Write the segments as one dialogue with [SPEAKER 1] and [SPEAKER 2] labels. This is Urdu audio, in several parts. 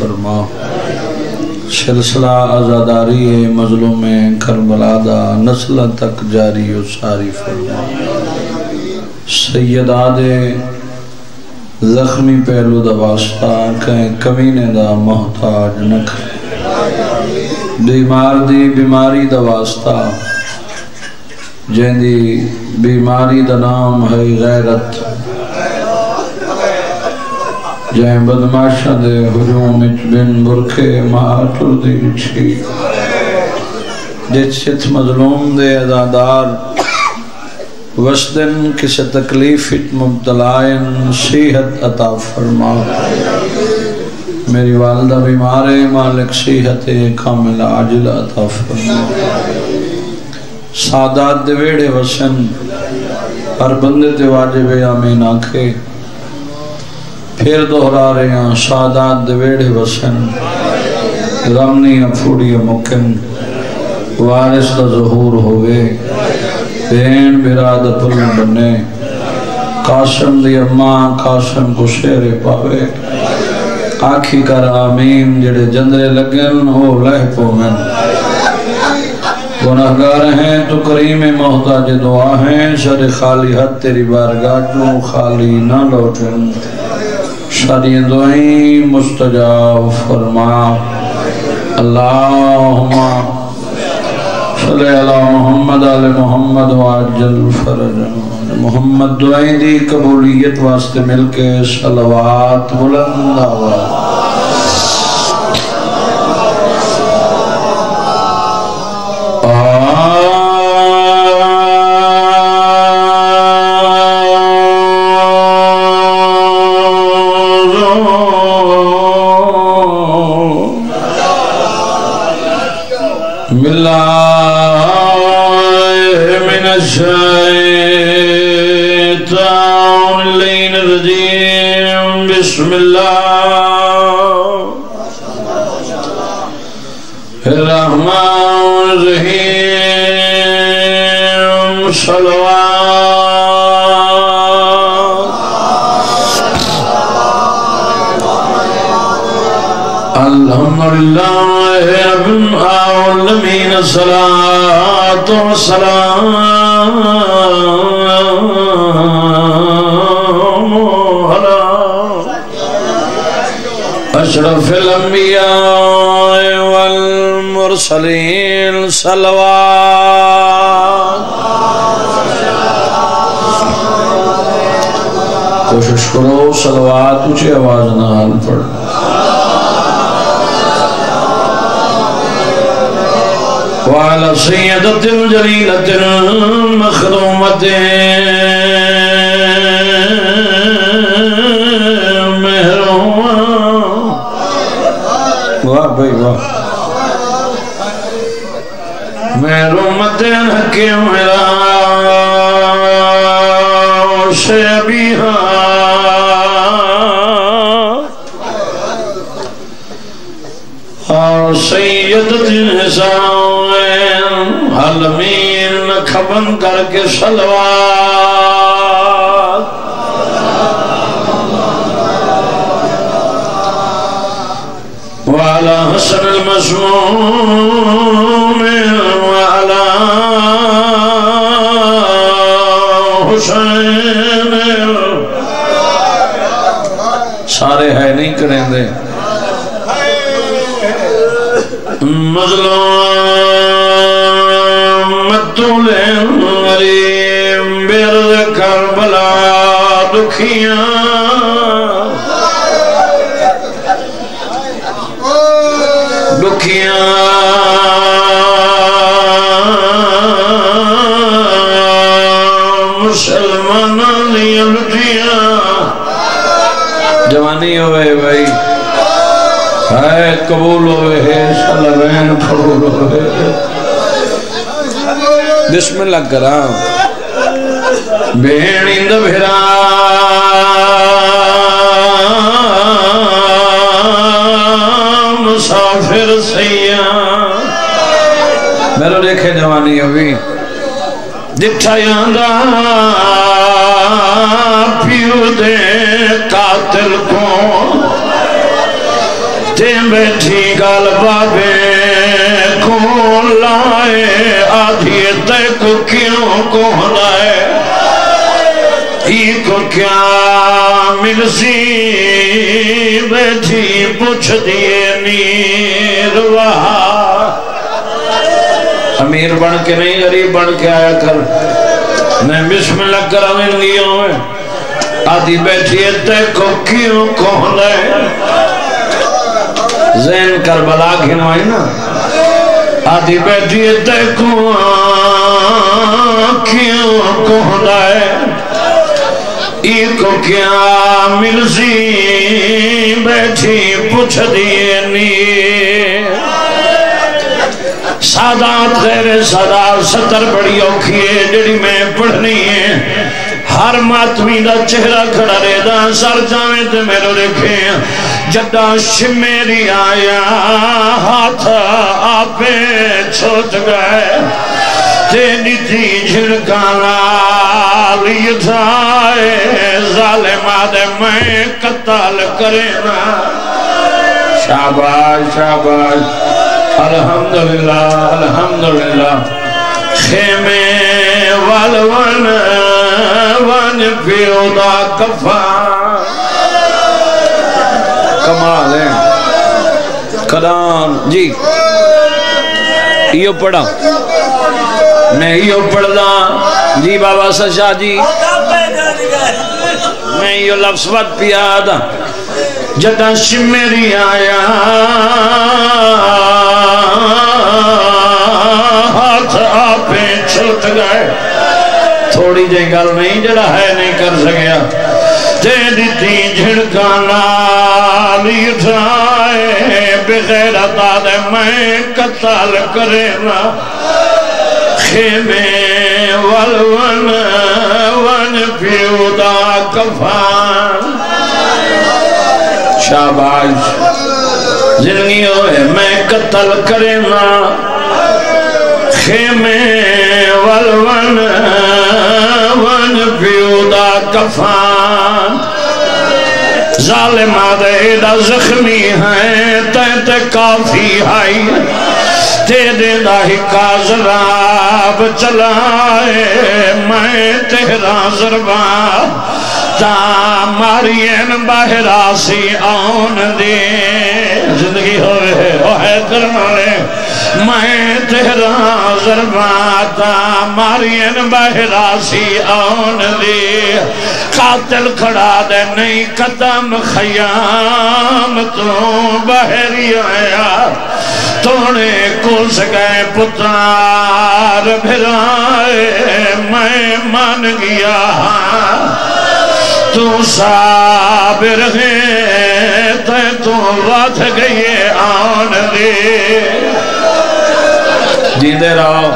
[SPEAKER 1] فرما۔ سلسلہ ازاداری مظلوم کربلا دا نسل تک جاری و ساری فرما۔ سیدہ دے زخمی پہلو دا واسطہ کہیں کمینے دا محتاج نکھ بیمار دی بیماری دا واسطہ جن دی بیماری دا نام ہے غیرت۔ جائیں بدماشا دے حجوم اچ بن برکے مہاتر دی چھئی جت ست مظلوم دے ازادار وسدن کس تکلیف مبتلائن صیحت عطا فرما۔ میری والدہ بیمار ہے، مالک صیحت کامل عاجل عطا فرما۔ سادات دویڑے وسن، ہر بندے تے واجب آمین آنکھے پھر دہرا رہے ہیں سادات دویڑے وسن رمنی افوڑی مکن، وارث دا ظہور ہوئے بین براد پل بنے، قاسم دی اماں، قاسم کو شیر پاوے۔ آکھی کر آمین، جڑے جندرے لگن ہو لہ پومن۔ گناہگار ہیں، تو کریم محتاج دعا ہیں، شر خالی حد تیری بارگاہ جو خالی نہ لوٹن۔ ساری دعائیں مستجاب فرما۔ اللہم صلی اللہ محمد آل محمد وعجل فرج۔ محمد دعائیں دی قبولیت واسطے مل کے صلوات بلند آواز۔ الرحمن الرحيم صلوات الحمد لله رب العالمين الصلاة والسلام على أشرف الأنبياء والمرسلين صلوات. کوشش کرو صلوات اچھے آواز نال پڑھ۔ وعلى سيدة جليلة مخدومة مهرومة واہ بھائی واہ۔ مهرومة حكيم میرا شبيها اور سیدت الحسان حلمین کھبن کر کے سلوات ہے نہیں کریں ہے قبول ہوئے ہے سلوین قبول ہوئے بسم اللہ کرام۔ بینیند بھرا۔ مسافر سیاں میرے دیکھے جوانی ہوئی۔ جٹھا یاندہ پیو دے قاتل کو تے بیٹھی گال بابے، کون لائے؟ آدھی تے کو کیوں کون لائے؟ ہی کو کیا مل بیٹھی پوچھ دیے نیر وہاں امیر بن کے نہیں، غریب بن کے آیا کر۔ میں بسم اللہ کرامن گیا ہوں آدھی بیٹھی ہے تے کو کیوں کون لائے؟ زین کربلا گھنوائی نا؟ آدھی بیٹھی دیکھو کیوں کہنا ہے؟ ایک کیا ملزی بیٹھی پوچھ دیئے نی؟ سادات غیر سادات ستر بڑی اوکھیے جڑی میں پڑھنی ہے۔ ہر ماتمی دا چہرہ کھڑا رہے دا، سر جاویں تے میرے دیکھے جدہ شمیری آیا، ہاتھ آپے چھوٹ گئے۔ تیری تھی جھڑکانا لیتھائے ظالم آدھے میں قتال کرنا شاباش شاباش، الحمدللہ الحمدللہ۔ خیمے والون ون پیو دا کفان کمال ہے۔ کلام جی۔ یہ پڑھا میں یہ پڑھا جی بابا سشا جی۔ میں یہ لفظ وقت پیا دا جدہ شمیری آیا۔ ہاتھ آپے چھلٹ گئے۔ تھوڑی جائیں گل نہیں جڑا ہے نہیں کر سکیا تیری تھی جھڑکانا لی اٹھائے بغیر عطا دے میں قتال کرنا خیمے والون ون پیو دا کفان شاباش زندگی ہوئے میں قتل کرنا خیمے والون ون پیو دا کفان ظالمہ دے دا زخمی ہیں تین تے کافی آئی تیرے دا ہی کازراب چلائے میں تیرا ضربان تا مارین باہر آسی آن دے زندگی ہوئے اوہ کرنا لے میں تیرا ضرباتا مارین بہراسی آن دی قاتل کھڑا دے نہیں قدم خیام تو بہری آیا تونے کس گئے پتار بھرائے میں مان گیا ہاں تو صابر ہے، تو وات گئی آن دے۔ جیندے رہو۔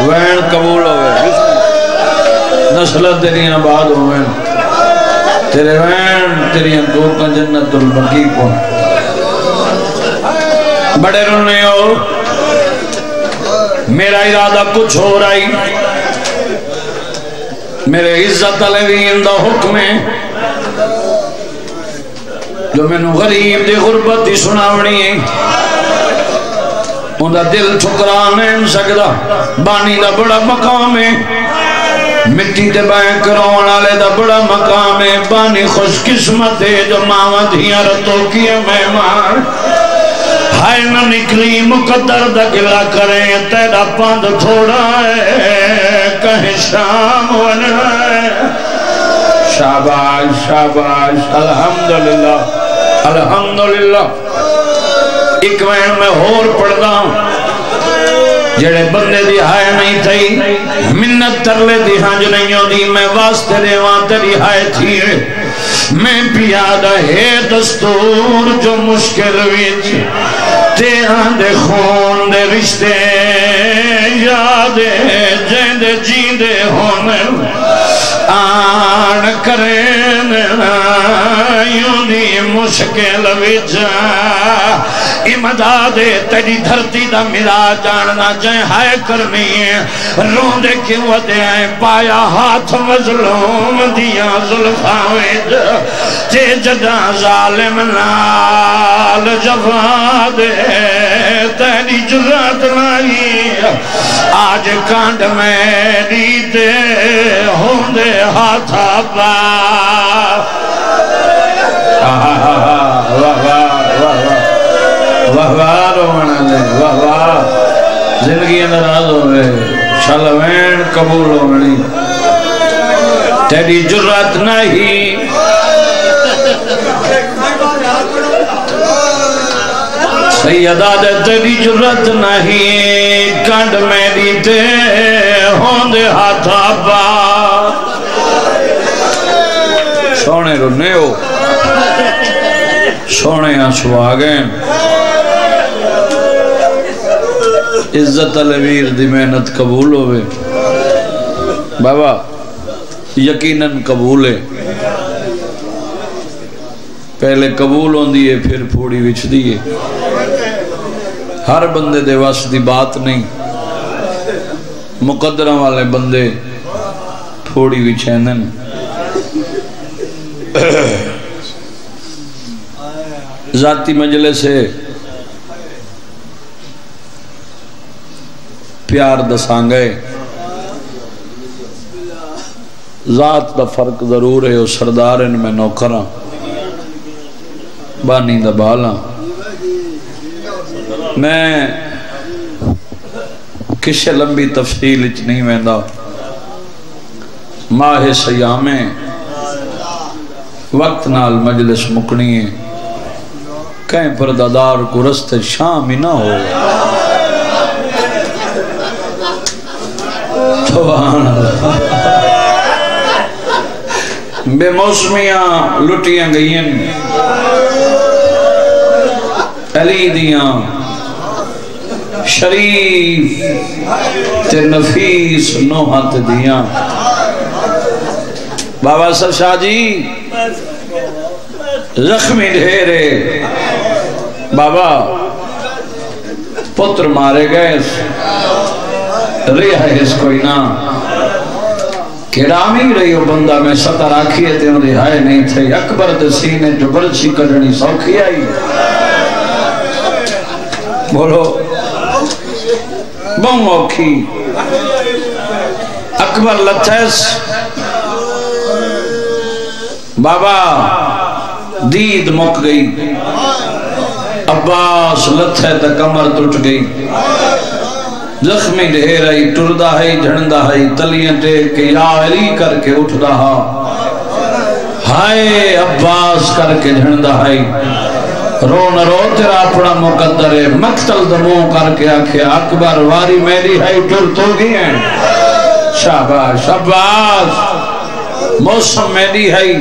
[SPEAKER 1] وین قبول ہوئے۔ نسلت تیری آباد ہوئے۔ تیرے وین، تیری دور کا جنت البقی کو۔ بڑے رونے ہو۔ میرا ارادہ کچھ ہو رہی میرے عزت علیوین دا حکم ہے جو میں نو غریب دی غربت دی سناونی ہے۔ ان دا دل ٹھکرا نہیں سکدا بانی دا بڑا مقام ہے۔ مٹی تے بائیں کرون والے دا بڑا مقام ہے۔ بانی خوش قسمت ہے جو ماوا دھیاں رتو کیے مہمان۔ ہائے نہ نکلی مقدر دا گلا کریں، تیرا پاند تھوڑا ہے۔ کہیں شام ونہ ہے۔ شاباش شاباش، الحمدللہ الحمدللہ۔ ایک وین میں ہور پڑھتا ہوں۔ جڑے بندے دی ہائے نہیں تھی، منت ترلے دی ہنج نہیں ہوندی میں واسطے دے وہاں تیری ہائے تھی۔ میں پیادہ ہے دستور جو مشکل ویچ تے آندے خون دے رشتے یادے جیندے جیندے ہونے آن کریں یوں دی مشکل وجہ امداد تیری دھرتی دا میرا جاننا جائیں ہائے کرنی ہے رون دے کیوں دے آئیں پایا ہاتھ مظلوم دیا ظلفاویں جے جدہ ظالم نال جفا دے تیری جرات نہیں آج کانڈ میری دے ہوں دے ہاتھا پا۔ واہ واہ واہ واہ۔ واہ واہ جی، واہ زندگی نراز ہوئے شلوین قبول ہوگی تیری جرات نہیں۔ سیدہ دے تیری جرت نہیں۔ کنڈ میری تے ہون دے ہاتھا سونے رنے ہو سونے آنسو آگئے۔ عزت الویر دی محنت قبول ہوئے۔ بابا، یقیناً قبول ہے۔ پہلے قبول ہوں دیئے پھر پھوڑی وچ دیئے ہر بندے دے واس دی بات نہیں۔ مقدرہ والے بندے پھوڑی وچ ہیں ذاتی مجلس سے پیار دسان گئے ذات دا فرق ضرور ہے وہ سردار ان میں نوکراں بانی دا بالا ہاں۔ میں کسے لمبی تفصیل اچ نہیں ویندہ ماہ سیامیں وقت نال مجلس مکنی ہے۔ کہیں پردادار کو رست شام ہی نہ ہو۔ سبحان اللہ۔ بے موسمیاں لٹیاں گئیں علی دیاں۔ شریف تے نفیس نوحت دیاں۔ بابا سر شاہ جی زخمی ڈھیرے۔ بابا، پتر مارے گئے۔ رہا ہے اس کوئی نا۔ کیڑامی رہی ہو بندہ، میں ستر آکھیے تے انہیں ہائے نہیں تھے۔ اکبر دے سینے جو برچی کڑنی سوکھی آئی۔ بولو بہم اوکھی۔ اکبر لتھیس بابا دید مک گئی۔ عباس لتھے تا کمر ٹوٹ گئی۔ زخمی ڈھیر آئی ٹردہ ہے جھنڈہ ہے، تلیاں ٹیک کے یا علی کر کے اٹھ رہا ہائے عباس کر کے جھنڈہ ہے۔ رو نہ رو، تیرا اپنا مقدر ہے۔ مقتل دموں کر کے آکھے، اکبر واری میری ہے، ٹر تو گئی ہیں۔ شاباش شاباش موسم میری ہے۔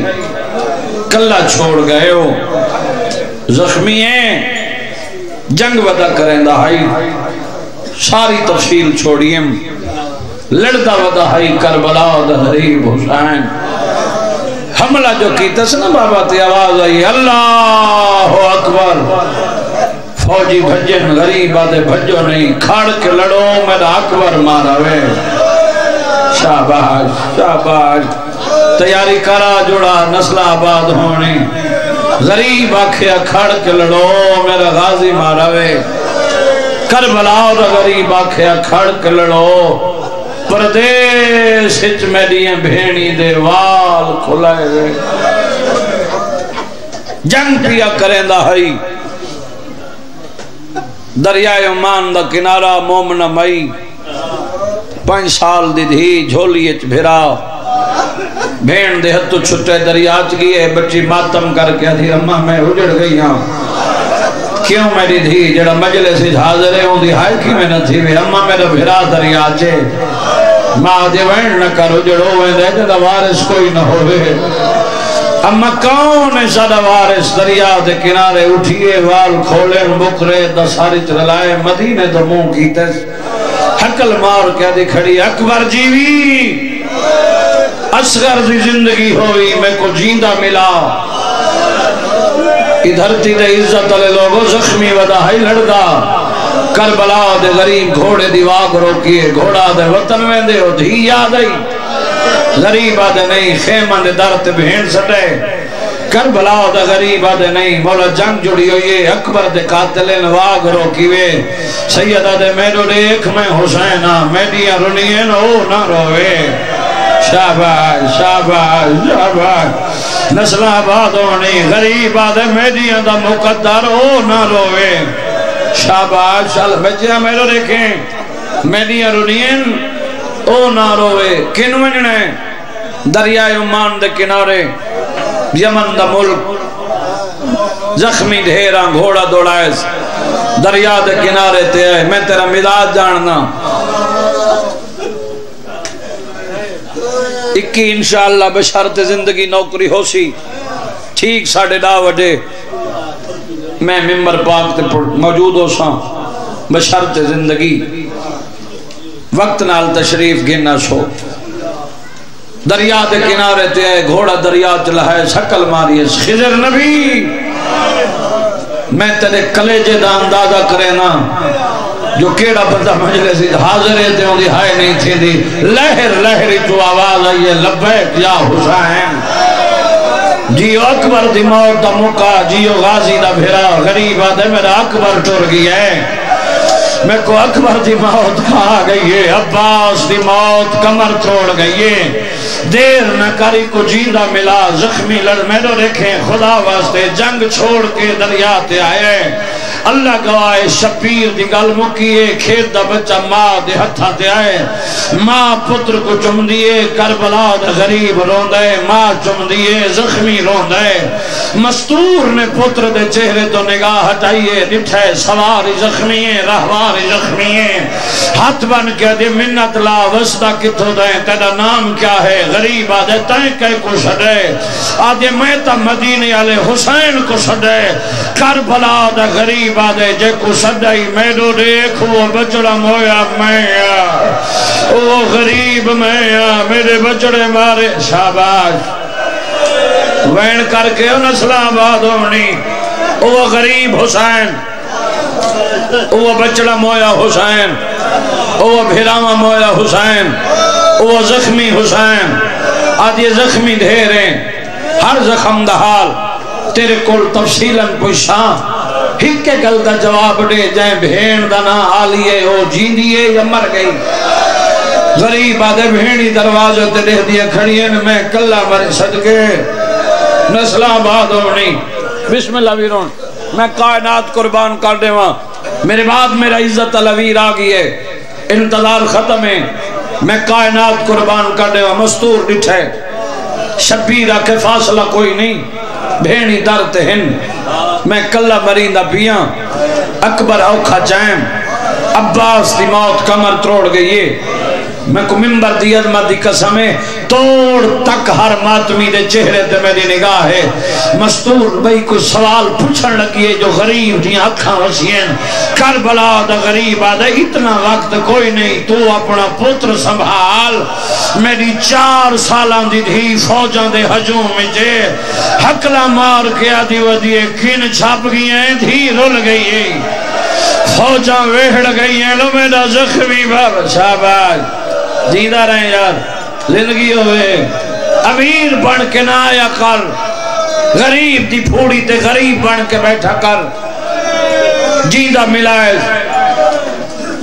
[SPEAKER 1] کلہ چھوڑ گئے ہو۔ زخمی ہیں۔ جنگ ودا کریں دا ہائی۔ ساری تفصیل چھوڑیم لڑتا ودا ہائی کربلا دا حریب حسین۔ حملہ جو کیتا سنا بابا تی آواز آئی، اللہ اکبر۔ فوجی بھجن، غریب آدھے بھجو نہیں، کھاڑ کے لڑو میرا اکبر مارا وے شاباش شاباش تیاری کرا جڑا نسل آباد ہونی غریب آکھیا کھڑ کے لڑو، میرا غازی مارا وے کربلاؤ دا غریب آکھیا کھڑ کے لڑو۔ پردیش ہچ میڈیاں بھینی دے وال کھلائے وے۔ جنگ پیا کریں دا ہائی۔ دریائے امان دا کنارہ مومن مئی۔ پانچ سال دی دھی جھولی اچ بھیرا۔ بھین دے ہتو چھٹے دریاچ گئے بچی ماتم کر کے تھی اممہ میں اجڑ گئی ہاں۔ کیوں میری دھی؟ جڑا مجلے سے حاضرے ہوں دی ہائے کی میں نہ تھی؟ وے اممہ میرا بھرا دریاچے ماں دے وین نہ کر اجڑو ہوئے دے جدا وارس کوئی نہ ہوئے اما کون ہے سادہ وارس دریا دے کنارے اٹھئے وال کھولے مکرے دساری چلائے مدینے دموں کی تیس حقل مار کیا دی کھڑی، اکبر جیوی اصغر دی زندگی ہوئی، میں کو جیندہ ملا۔ دھرتی دے عزت علی لوگو زخمی ودا ہی لڑدا۔ کربلا دے غریب گھوڑے دی واگ روکیے، گھوڑا دے وطن میں دے ہو دھی یاد آئی۔ غریب آدھے نہیں خیمہ دے درت بہن سٹے۔ کربلا دے غریب آدھے نہیں، مولا جنگ جڑی ہوئی اکبر دے قاتلین واگ روکیوے سیدہ دے میرو دیکھ میں حسینہ میڈیا رنین او نہ روے شاباش شاباش شاباش۔ نسل آباد ہونی، غریب آدھے میڈیا دا مقدر او نہ روے شاباش، شال بچے میرے دیکھیں میڈیا رنین او نہ روے کن دریائے امان دے کنارے۔ یمن دا ملک، زخمی دھیران گھوڑا دوڑائے دریا دے کنارے تے آئے، میں تیرا مداد جاننا۔ اکی انشاءاللہ بشارت زندگی نوکری ہو سی ٹھیک ساڑھے ڈا وڈے۔ میں ممبر پاک تے موجود ہو سا بشارت زندگی۔ وقت نال تشریف گننا سو۔ دریا دے کنارے تے آئے، گھوڑا دریا چلا ہے شکل ماری ہے خضر نبی۔ میں تیرے کلیجے دا اندازہ کرے نا، جو کیڑا بندہ مجلسی حاضر ہے دیوں دی ہائے نہیں تھی دی۔ لہر لہری تو آواز آئیے لبیک یا حسین۔ جیو اکبر دی موت دا مکہ جیو غازی دا بھیرا، غریب آدھے میرا اکبر ٹر گیا ہے۔ میں کو اکبر دی موت کھا گئی ہے، عباس دی موت کمر توڑ گئی ہے۔ دیر نہ کری کو جیندہ ملا، زخمی لڑ میرو دیکھیں خدا واسطے جنگ چھوڑ کے دریاتے آئے۔ اللہ گوائے شپیر دی گل مکیے، کھیت دا بچہ ماں دے ہتھا دے آئے۔ ماں پتر کو چم دیئے کربلا دا غریب رون دے ماں چم دیئے زخمی رون دے مستور نے پتر دے چہرے تو نگاہ ہٹائیے، نٹھے، سواری زخمی ہیں، رہواری زخمی ہیں۔ ہاتھ بن کے دی منت لا وسطہ کتھو دے تیرا نام کیا ہے؟ غریب آدھے تائیں کہے کو شڑے آدھے میں تا مدینی علی حسین کو شڑے کربلا دا غریب بادے جے کو صدائی میڈو دیکھ وہ بچڑا مویا میں وہ غریب میں میرے بچڑے مارے شاباش وین کر کے نسل آباد ہونی وہ غریب حسین وہ بچڑا مویا حسین وہ بھیراما مویا حسین وہ زخمی حسین آدھی زخمی دھیریں ہر زخم دہال تیرے کل تفصیلاً پوچھاں ہکے گل دا جواب دے جائیں بھین دا نا آلیے، او جین دیئے یا مر گئی؟ غریب آدھے بھینی دروازہ تے دے دیا کھڑیے میں کلہ مر صدقے۔ نسلہ آباد ہونی۔ بسم اللہ ویرون، میں کائنات قربان کر دے وہاں میرے بعد میرا عزت الویر آگئی ہے۔ انتظار ختم ہے۔ میں کائنات قربان کر دے وہاں مستور ڈٹھے۔ شبیرہ کے فاصلہ کوئی نہیں۔ بھینی درد ہن میں کلہ مرین دا پیاں اکبر اوکھا جائم۔ عباس دی موت کمر تروڑ گئی میں کو ممبر دی عظمت دی قسمیں توڑ تک ہر ماتمی دے چہرے تے میری نگاہ ہے۔ مستور بھئی کوئی سوال پوچھن لگی ہے، جو غریب دی اکھاں وسیئن کربلا دا غریب آدھا اتنا وقت کوئی نہیں، تو اپنا پتر سنبھال۔ میری چار سالان دی دھی فوجان دے حجوم میں جے حقلہ مار کے آدھی ودیے کن چھاپ گئی ہیں، دھی رول گئی ہے فوجاں ویڑ گئی ہیں لو میرا زخمی بابا شاباش۔ جیدہ رہے یار، زندگی ہوئے۔ امیر بن کے نہ آیا کر۔ غریب دی پھوڑی تے غریب بن کے بیٹھا کر۔ جیدہ ملائے۔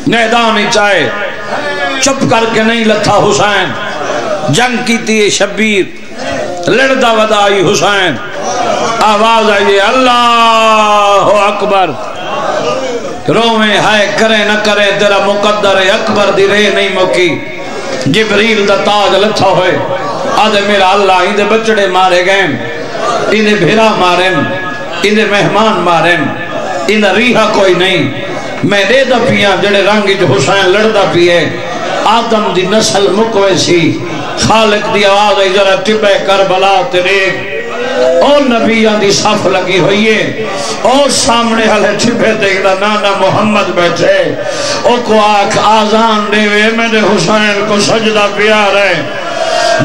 [SPEAKER 1] نیدان ہی چاہے چپ کر کے نہیں لتھا حسین۔ جنگ کی تھی شبیر۔ لڑدہ ودائی حسین۔ آواز آئیے اللہ اکبر۔ رو ہائے، کرے نہ کرے، تیرا مقدر اکبر دی رے نہیں موکی۔ جبریل دا تاج لتھا ہوئے۔ آدھے میرا اللہ اندھے بچڑے مارے گئے اندھے بھیرا مارے اندھے مہمان مارے اندھے ریحہ کوئی نہیں۔ میں دے دا پیا جڑے رنگی جو حسین لڑ دا پیے آدم دی نسل مکوے سی۔ خالق دی آواز ای ذرا ٹپے کربلا تریک اور نبیان دی صف لگی ہوئی ہے۔ اور سامنے ہلے چھپے دیکھنا، نانا محمد بیٹھے۔ او کو آکھ آزان دے وے دے حسین کو سجدہ پیار ہے۔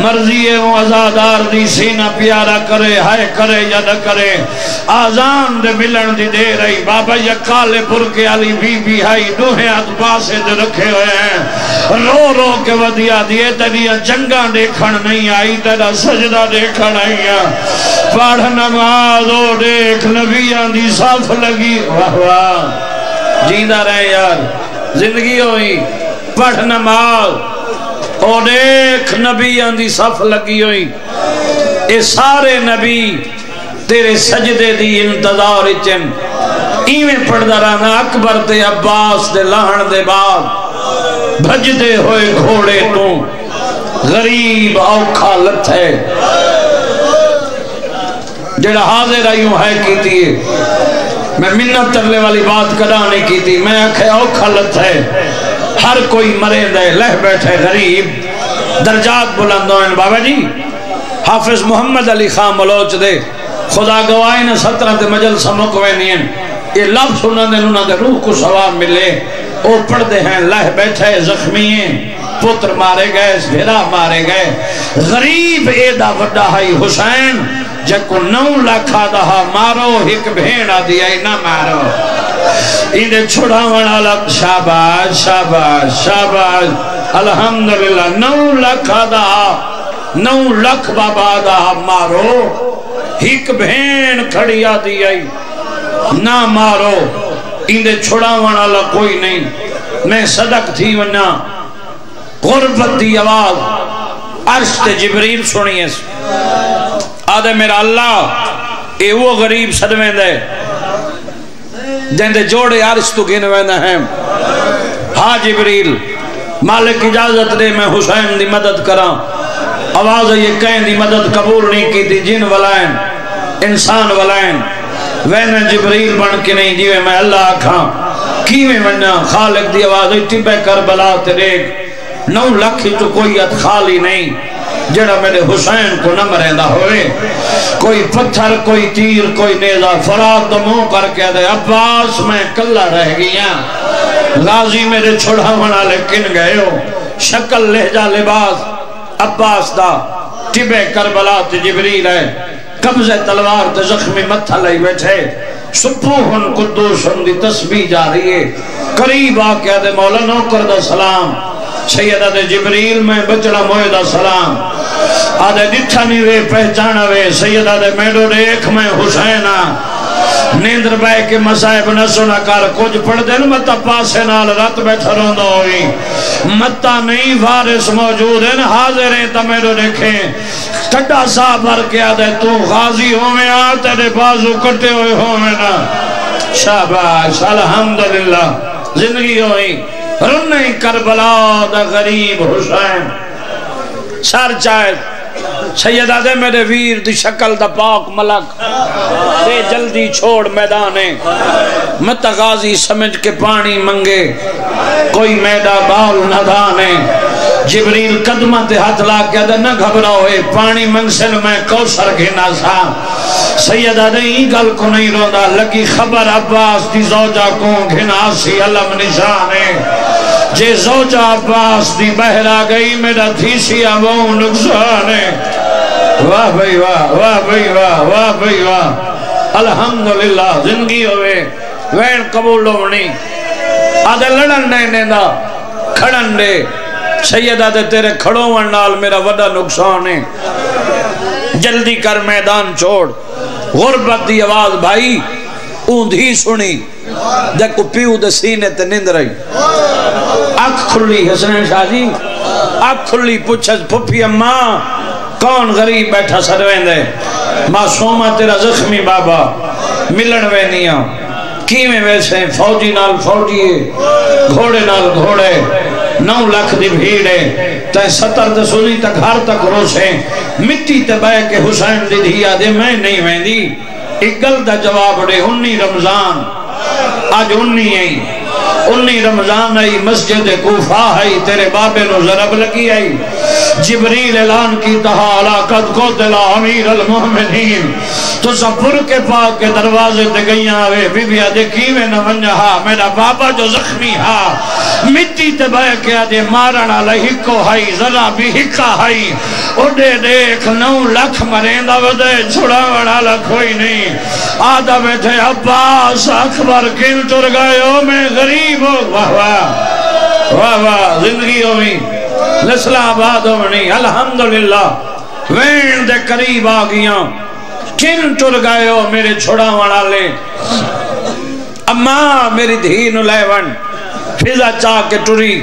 [SPEAKER 1] مرضی ہے وہ ازادار دی سینہ پیارا کرے، ہائے کرے یا نہ کرے۔ آزان دے ملن دی دے رہی۔ بابا یا کالے پور کے علی بی بی ہائی دوہے آت پاسے دے رکھے ہوئے ہیں۔ رو رو کے ودیا دیئے تیریا جنگاں دیکھن نہیں آئی، تیرا سجدہ دیکھن آئی پڑھ نماز او دیکھ نبیان دی صاف لگی۔ واہ واہ، جیندہ رہے یار، زندگی ہوئی۔ پڑھ نماز۔ او دیکھ نبی آندی صف لگی ہوئی۔ اے سارے نبی تیرے سجدے دی انتظار اچن ایویں پڑھ درانا اکبر تے عباس دے لہن دے بعد۔ بھجدے ہوئے گھوڑے تو غریب اوکھا لت ہے جڑا حاضر آئیوں ہے کیتی ہے میں منت ترلے والی بات کدا نہیں کیتی میں اکھے اوکھا لت ہے ہر کوئی مرے دے لہ بیٹھے غریب۔ درجات بلندوں ہیں بابا جی۔ حافظ محمد علی خان ملوچ دے۔ خدا گواہی نے سترہ دے مجل سمکوے نہیں یہ لفظ انہوں نے انہوں نے روح کو سواب ملے۔ او پڑھ دے ہیں لہ بیٹھے زخمی ہیں۔ پتر مارے گئے بھیرا مارے گئے۔ غریب ایدہ وڈا ہائی حسین جکو نو لکھا دہا مارو، ایک بھیڑا دیا نہ مارو۔ انہیں چھوڑا وڑا لگ شاباش شاباش شاباش الحمدللہ، نو لکھا دہا نو لکھ بابا دہا مارو ایک بھین کھڑیا دیا نہ مارو، انہیں چھوڑا وڑا لگ کوئی نہیں، میں صدق تھی ونہ، غربت دی آواز، عرش تے جبریل سنی ہے۔ آدھے میرا اللہ، اے وہ غریب صدمیں دے جن دے جوڑے عرش تو گھنے نہ ہیں۔ ہاں جبریل، مالک اجازت دے میں حسین دی مدد کراں۔ آواز یہ کہیں دی مدد قبول نہیں کی تھی جن ولائن انسان ولائن وین جبریل بن کے نہیں جیوے میں اللہ آکھاں۔ کیویں مننا خالق دی آواز ٹبے کربلا تیرے نو لکھی تو کوئی اتخالی نہیں۔ جڑا میرے حسین کو نہ مریندا ہوئے، کوئی پتھر، کوئی تیر، کوئی نیزہ فراد دمو کر کے دے، عباس میں کلہ رہ گیا ہاں۔ غازی میرے چھوڑا منا لیکن گئے ہو۔ شکل لہجہ لباس۔ عباس دا ٹبے کربلا تے جبریل ہے۔ قبض تلوار تے زخمی متھا لئی بیٹھے۔ سپوہن قدوشن دی تسبیح جا رہی ہے۔ قریب آکے دے مولا نوکر دا سلام سیدہ دے جبریل میں بچڑا مویدہ سلام۔ آدھے دتھا نہیں وے، پہچانا وے سیدہ دے میڈو دیکھ میں حسینہ نیندر بے کے مسائب نہ سنا کر، کچھ پڑھ دے متا پاسے نال رات بیٹھا روندہ ہوئی۔ متا نہیں فارس موجود ہیں، حاضر ہیں تا میڈو دیکھیں ٹھڈا صاحب بھر کے آدھے، تو غازی ہو میں آتے دے بازو کٹے ہوئے ہو میں نا۔ شاباش، الحمدللہ۔ زندگی ہوئی۔ رنی کربلا دا غریب حسین۔ سر چاہے سیدہ دے میرے ویر دی شکل دا پاک ملک۔ دے جلدی چھوڑ میدانے مت غازی سمجھ کے پانی منگے۔ کوئی میدہ بال نہ دانے۔ جبریل قدمہ تے ہاتھ لا کے دے نہ گھبرا ہوئے پانی منگسل میں کوسر گھنا سا سیدہ دے ہی گل کو نہیں رو دا لگی خبر عباس دی زوجہ کو گھنا سی علم نشانے جے زوجہ عباس دی بہرا گئی، میرا تھی وہ نقصانے واہ بھئی واہ واہ بھئی واہ واہ بھئی واہ۔ الحمدللہ، زندگی ہوئے، وین قبول ہونی۔ آدھے لڑن نہیں دا، کھڑن دے۔ سیدہ دے تیرے کھڑوں ورنال میرا وڈا نقصان ہے۔ جلدی کر میدان چھوڑ۔ غربت دی آواز بھائی اوندھی سنی دیکھو پیو دے سینے تے نند رہی۔ اکھ کھلی حسن شاہ جی اکھ کھلی پوچھت پھپی اماں، کون غریب بیٹھا سروین دے؟ معصومہ تیرا زخمی بابا، ملن وینیاں کیویں ویسے فوجی نال فوجی گھوڑے نال گھوڑے۔ نو لکھ دی بھیڑے تے ستر تے سنی تک ہر تک روسے۔ مٹی تے بے کے حسین دی دھیا دے، میں نہیں ویندی۔ ایک گل دا جواب دے ہنی رمضان۔ آج انہی ہیں۔ انی رمضان آئی مسجد کوفہ آئی تیرے بابے نو ضرب لگی آئی جبریل اعلان کی تحالا قد کو دلا امیر المومنین تو سفر کے پاک کے دروازے تے گئیاں آوے بی بی آدھے کیوے نہ ونجا ہا؟ میرا بابا جو زخمی ہا۔ مٹی تے بے کے آدھے مارنا لہکو ہائی ذرا بھی ہکا ہائی اڈے دیکھ، نو لکھ مریندا ودے چھڑا وڑا لکھوئی نہیں۔ آدھا بیٹھے، عباس اکبر کیوے کن تر گئے ہو میں غریب ہو واہ واہ۔ واہ واہ۔ زندگی ہوئی نسلہ آباد ہو ہونی الحمدللہ۔ وین دے قریب آگیاں کن تر گئے ہو میرے چھوڑا وڑا لے؟ اماں، میری دھین لے ون فضا چاہ کے ٹری۔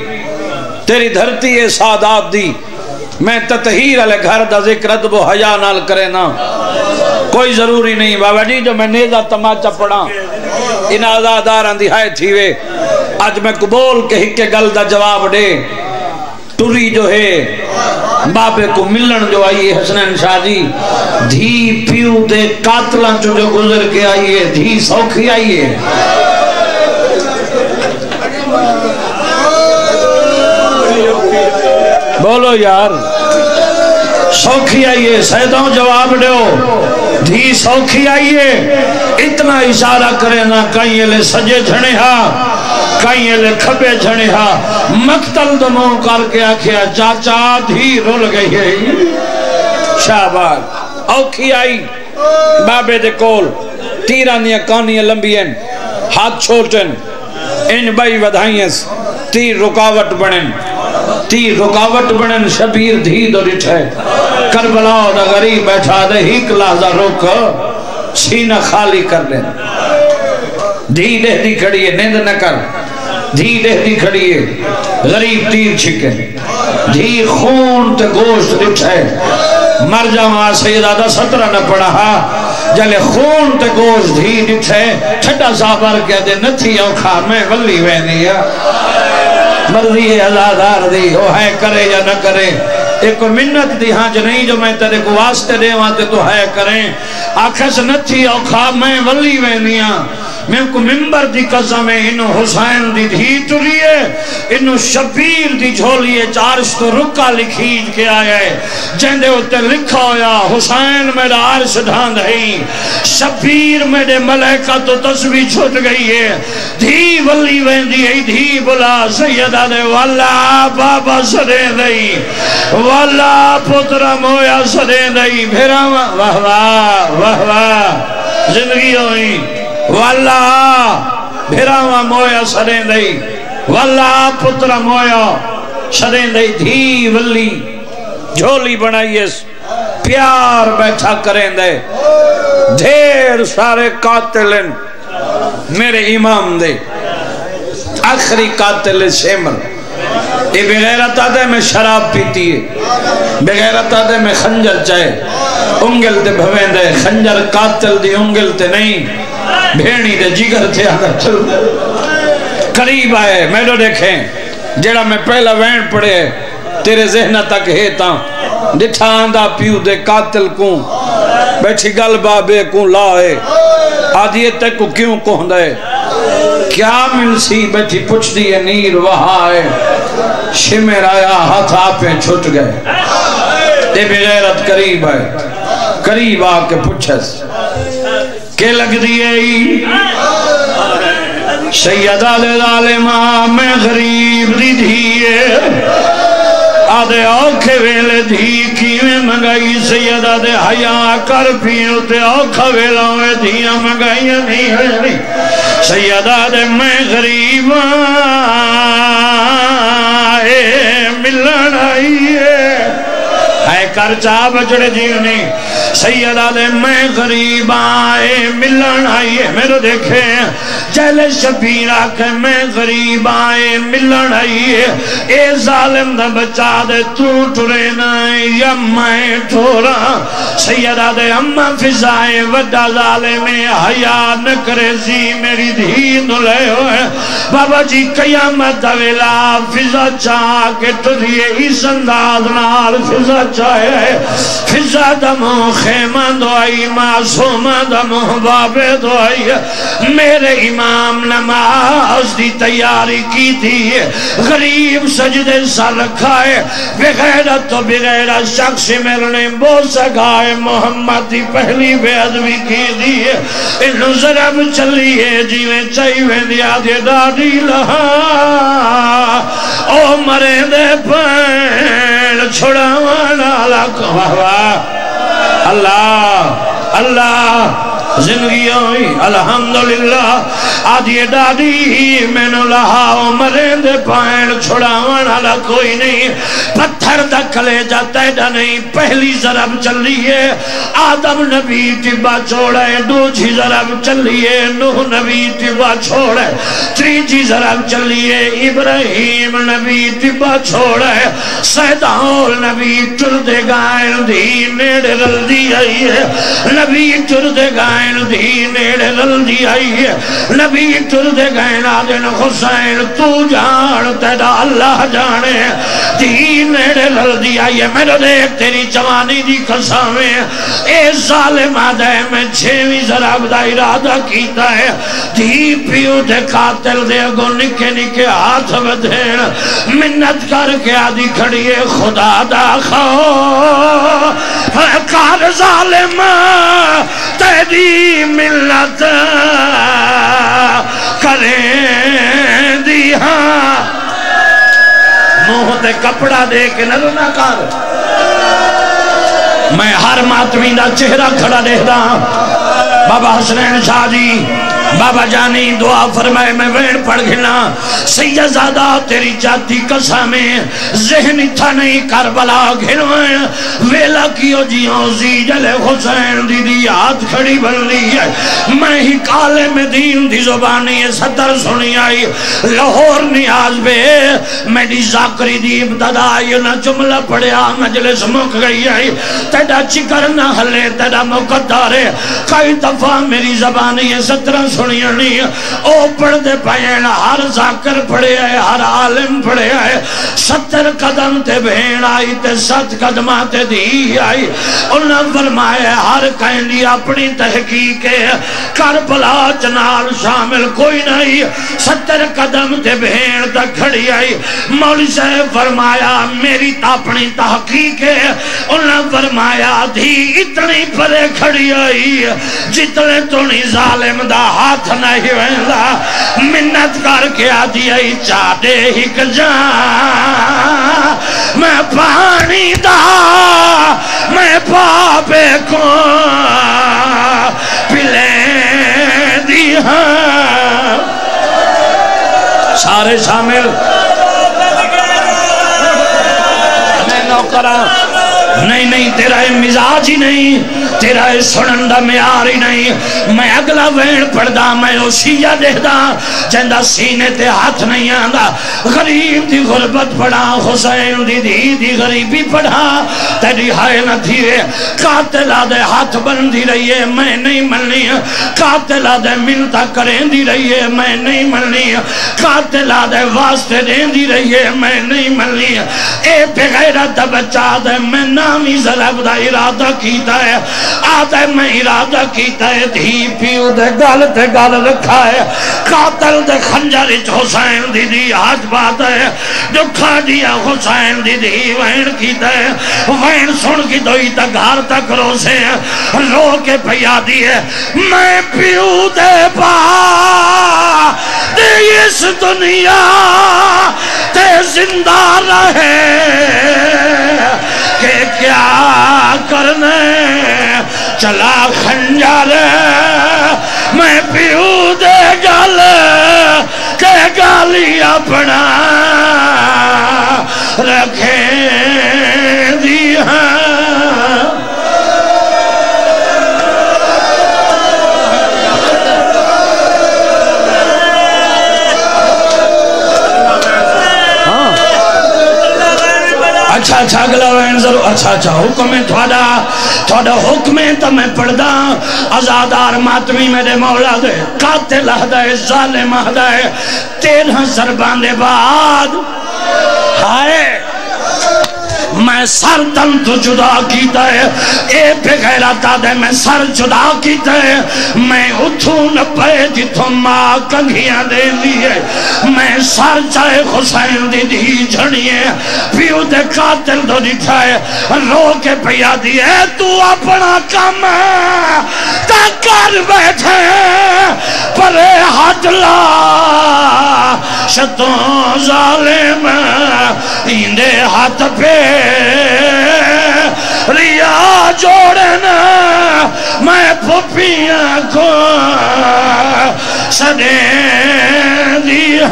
[SPEAKER 1] تیری دھرتی ہے سادات دی۔ میں تطہیر علی گھر دا ذکر ادب و حیاء نال کرے نا۔ کوئی ضروری نہیں، بابا جی جو میں نیزہ تماچا پڑا ان آزاداران دی ہائے تھی وے۔ آج میں قبول کے ہکے گل دا جواب دے۔ ٹری جو ہے، بابے کو ملن جو آئیے حسنین شاہ جی۔ دھی پیو دے قاتلان جو جو گزر کے آئیے دھی سوکھی آئیے بولو یار، سوکھی آئیے، سیدوں جواب دیو۔ دھی سوکھی آئیے، اتنا اشارہ کرے نا کہیں لے سجے جھنے ہاں کہیں لے کھبے جھنے ہاں مقتل دموں کر کے آکھیا، چاچا دھی رول گئی ہے۔ شہباد اوکھی آئی۔ بابے دے کول تیرانیاں کانیاں لمبیاں ہاتھ چھوٹن ان بائی ودھائیاں تیر رکاوٹ بڑھن تیر رکاوٹ بڑھن شبیر دھی دو رٹھے کربلا دا غریب بیٹھا دے ہی کلازہ روک سینہ خالی کر لیں دھی دہ دی کھڑی ہے نیند نہ کر۔ دھی دہ دی کھڑی ہے غریب تیر چھکے۔ دھی خون تے گوشت رٹھے مر جاؤں سیدہ دا سترہ نہ پڑا جلے خون تے گوشت دھی رٹھے چھٹا صاحبار کیا دے، نتھی اوکھا میں ولی وینی ہے مرضی ہے ازادار دی، وہ ہے کرے یا نہ کرے۔ ایک منت دی ہاں جو نہیں جو میں تیرے کو واسطے دے وہاں تے تو ہے کریں۔ آکھس نتھی خواب میں ولی وینیاں میں کو ممبر دی قسم ہے انو حسین دی دھی ٹریے انو شبیر دی جھولیے چارش تو رکا لکھیج کے آیا ہے۔ جہندے ہوتے لکھا ہویا، حسین میرا عرش ڈھاند ہے۔ شبیر میرے ملائکہ تو تصوی چھوٹ گئی ہے۔ دھی ولی ویندی ہے، دھی بلا سیدہ دے، والا بابا سرے دئی۔ والا پترہ مویا سرے دئی۔ بھیرا واہ واہ واہ واہ، زندگی ہوئی۔ والا بھیراوا مویا سریں دئی۔ والا پترا مویا سریں دئی۔ دھی ولی، جھولی بنائیے پیار بیٹھا کریں دے۔ دھیر سارے قاتلن میرے امام دے۔ آخری قاتل شیمر یہ بغیرت آدھے میں شراب پیتی ہے۔ بغیرت آدھے میں خنجر چاہے۔ انگل تے بھوین دے۔ خنجر قاتل دی انگل تے نہیں۔ بھیڑی دے جگر تھے آگا چل۔ قریب آئے، میں تو دیکھیں۔ جیڑا میں پہلا وین پڑے تیرے ذہنہ تک ہے تا ڈٹھا آندہ پیو دے قاتل کون بیٹھی گل بابے کون لائے آدھیے تک کو کیوں کون دے کیا مل سی بیٹھی پچھ دیئے نیر وہاں آئے شمر آیا ہاتھ آپے چھٹ گئے۔ دے بغیرت قریب آئے۔ قریب آ کے پچھس کہ لگ دیئے سیدہ دے ظالمہ میں غریب دی دیئے آدھے آنکھے ویلے دھی کیویں منگائی؟ سیدہ دے حیاء کر پیوں تے آنکھا ویلہ ہوئے دھیاں منگائی نہیں ہے سیدہ دے میں غریب آئے، ملن آئیے ہے کر چاہ بچڑے جیونی سیدہ دے میں غریب آئے، ملن آئیے میرے دیکھے جہل شبیر آکھے میں غریب آئے، ملن آئیے اے ظالم دا بچا دے، تو ٹرے نائے یا میں ٹھورا۔ سیدہ دے اممہ فضائے، وڈا ظالم حیاء نکرے زی میری دھین لے ہوئے۔ بابا جی قیامت دویلا فضا چاہ کے تدھیے اس انداز نال فضا چاہے فضا دمو خیمہ دعائی معصومہ دمو بابے دعائی میرے امام نماز دی تیاری کی تھی۔ غریب سجدے سر رکھائے بغیرت تو بغیرت شخص ملنے بو سکھائے۔ محمد دی پہلی بے ادبی کی دی انہوں ضرب چلیے جیویں چاہیے دیا دے دادی لہا۔ او مرے دے پین چھڑا وانا لکھوا اللہ اللہ. زندگی ہوئی۔ الحمدللہ آدھی ڈاڈی میں نو لہا مرے دے پائن چھڑاوان والا کوئی نہیں۔ پتھر دا کلے جاتا ہے نہیں، پہلی ضرب چلیے۔ آدم نبی ٹبا چھوڑے دوجی ضرب چلیے۔ نوح نبی ٹبا چھوڑے تریجی ضرب چلیے۔ ابراہیم نبی ٹبا چھوڑے۔ سیدہول نبی ٹردے گائن دی نیڑے رل دی آئی ہے۔ نبی ٹردے گائن حسین دی نیڑے للدی آئی ہے۔ نبی ٹر دے گئے نادن حسین، تو جان تیرا اللہ جانے۔ دی نیڑے للدی آئی ہے، میرے دیکھ تیری جوانی دی قسامیں اے ظالم آدھے میں چھوی ضرب دا ارادہ کیتا ہے۔ دی پیو دے قاتل دے گو نکے نکے ہاتھ بدھین۔ منت کر کے آدھی کھڑیے خدا دا خو۔ کار ظالم تیری ملت کریں دی ہاں موہ کپڑا دے کے نہ نہ کر۔ میں ہر ماتمی دا چہرہ کھڑا دیکھتا ہاں۔ بابا حسنین شاہ جی بابا جانی دعا فرمائے، میں وین پڑھ گھنا سیدزادہ تیری جاتی قسمیں ذہن تھا نہیں، کربلا گھنوائیں ویلا کیو جیوں، زیجل حسین دی دی ہاتھ کھڑی بن لی ہے۔ میں ہی کالے میں دین دی زبانی ستر سنی آئی۔ لہور نیاز بے۔ میں دی زاکری دی ابتدا آئی، نہ جملہ پڑیا مجلس مک گئی آئی۔ تیڑا چکر نہ ہلے تیڑا مقدارے۔ کئی دفعہ میری زبانی ستر سنی سنیا نہیں او پڑھ دے پائین ہر زاکر پڑھے آئے ہر عالم پڑھے آئے ستر قدم تے بہن آئی تے ست قدمہ تے دی آئی انہاں فرمائے ہر کہیں دی اپنی تحقیق ہے کربلا جنال شامل کوئی نہیں ستر قدم تے بہن تک کھڑی آئی مولی سے فرمایا میری تاپنی تحقیق ہے انہاں فرمایا دھی اتنی پرے کھڑی آئی جتنے تو نہیں ظالم دا ہاتھ ہاتھ نہیں ویندہ منت کر کے آدھی آئی چاہتے ہی جان میں پانی دا، میں پاپے کو پلے دی ہاں۔ سارے شامل۔ میں نوکرہ نہیں نہیں، تیرا مزاج ہی نہیں۔ تیرا سنن میار ہی نہیں۔ میں اگلا وین پڑھدا، میں اوشیہ دیکھدا۔ جندہ سینے تے ہاتھ نہیں آندا۔ غریب دی غربت پڑھا، حسین دی دی دی غریبی پڑھا۔ تیری ہائے نہ تھیے قاتل آدھے ہاتھ بندی رہیے میں نہیں ملنی قاتل آدھے ملتا کریں دی رہیے میں نہیں ملنی قاتل آدھے واسطے دیں دی رہیے میں نہیں ملنی اے بغیرت بچہ دے، میں نامی ظلب دا ارادہ کیتا ہے۔ آدھے میں ارادہ کیتا ہے، دھی پیو دے گل تے گل رکھا ہے۔ قاتل دے خنجر اچ حسین دی دی آج بات ہے۔ دکھا دیا حسین دی دی وین کیتا ہے۔ وین سن کی دوئی تا گھار تک رو سے رو کے پیا دی ہے۔ میں پیو دے پا دے اس دنیا تے زندہ رہے۔ کے کیا کرنے؟ چلا خنجر، میں پیو دے گل کہ گالی اپنا رکھیں دی ہاں اچھا اچھا اگلا وین ضرور اچھا اچھا حکم ہے تھوڑا تھوڑا حکم ہے تو میں پڑھ دا ازادار ماتمی میرے مولا دے قاتل اہدائے ظالم اہدائے تیرہ سربان دے بعد ہائے میں سر تن تو جدا کیتا ہے۔ اے بغیرتا دے میں سر جدا کیتا ہے۔ میں اتھوں نپے جتوں ماں کنگھیاں دے لیے میں سر چاہے حسین دی دی جھڑیے پیو دے قاتل دو دکھائے رو کے پیا دیئے تو اپنا کم تا کر بیٹھے۔ پرے حد لا۔ شتوں ظالم اندے ہاتھ پہ۔ ریا جوڑنا میں پھپیاں کو سدے دیا۔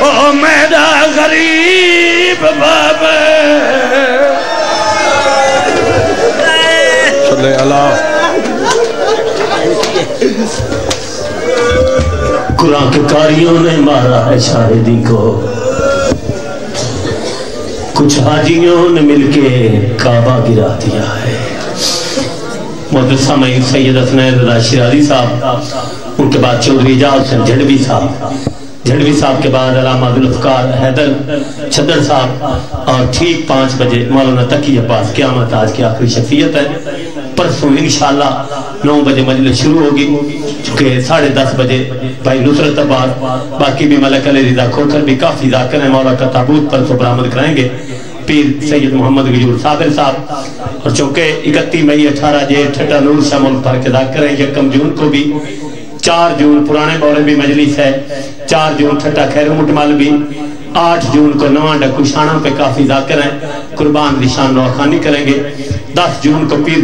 [SPEAKER 1] او میرا غریب بابا
[SPEAKER 2] صلی اللہ۔
[SPEAKER 3] قرآن کے کاریوں نے مارا ہے شاہدی کو۔ کچھ حاجیوں نے مل کے کعبہ گرا دیا ہے۔ محدث سامعین سید اسنید رضا شرازی صاحب، ان کے بعد چودری جال حسین جھڑوی صاحب۔ جھڑوی صاحب کے بعد علامہ عبدالفقار حیدر چھدر صاحب۔ اور ٹھیک پانچ بجے مولانا تقی عباس، قیامت آج کی آخری شفیت ہے۔ پرسوں انشاءاللہ نو بجے مجلس شروع ہوگی، چونکہ ساڑھے دس بجے بھائی، نصرت عباس باقی بھی ملک علی رضا کھوکر بھی کافی ذاکر ہیں مولا کا تابوت پر پرسوں برآمد کرائیں گے۔ پیر سید محمد غیور صابر صاحب، اور چونکہ اکتی مئی اٹھارہ جے ٹھٹا نور شمول پر کے ذاکر ہیں یکم جون کو بھی چار جون پرانے بولے بھی مجلس ہے، چار جون ٹھٹا خیر مٹمال بھی، آٹھ جون کو نوان ڈکو شانہ پہ کافی ذاکر ہیں قربان نشان نوخانی کریں گے، دس جون کو پیر